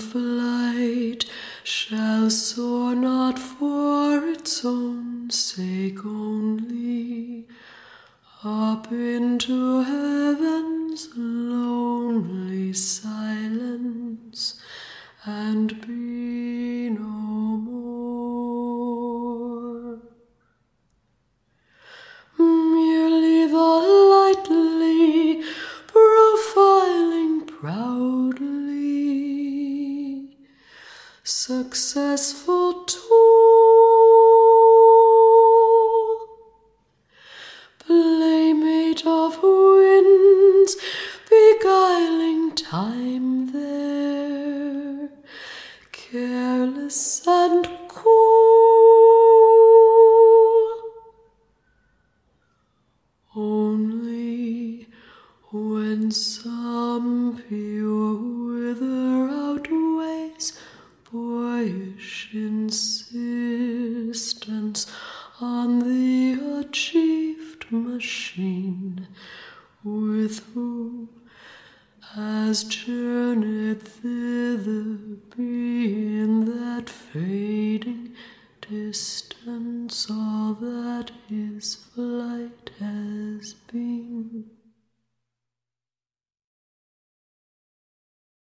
flight shall soar not for its own sake only. Up into heaven's lonely silence and be successful tool, playmate of winds, beguiling time there, careless and cool. Only when some pure whither outweighs insistence on the achieved machine with whom has journeyed thither be in that fading distance all that is flight.